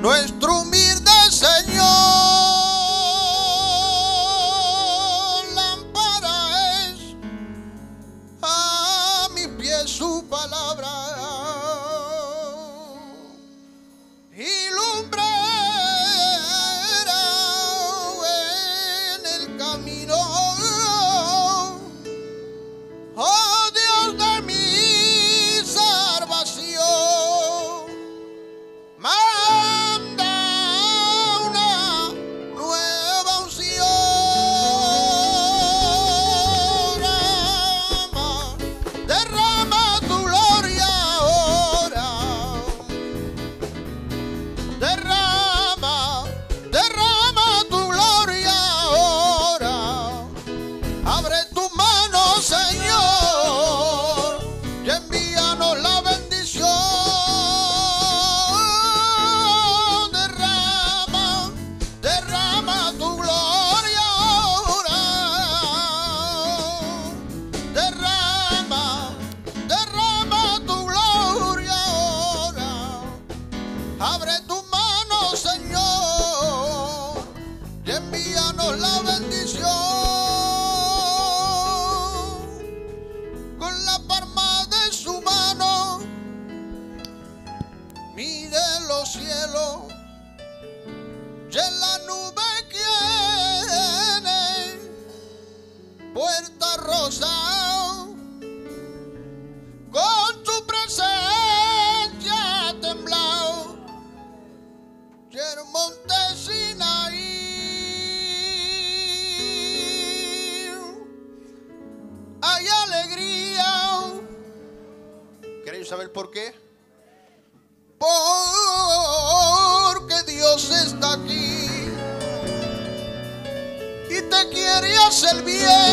nuestro humilde Derrama, derrama tu gloria ahora. Abre tu mano, Señor, y envíanos la bendición. Derrama, derrama tu gloria ahora. Derrama, derrama tu gloria ahora. Abre tu los cielos, y en la nube tiene puerta rosa. Con tu presencia temblado y el monte Sinaí. Hay alegría. ¿Queréis saber por qué? Porque Quiere hacer bien.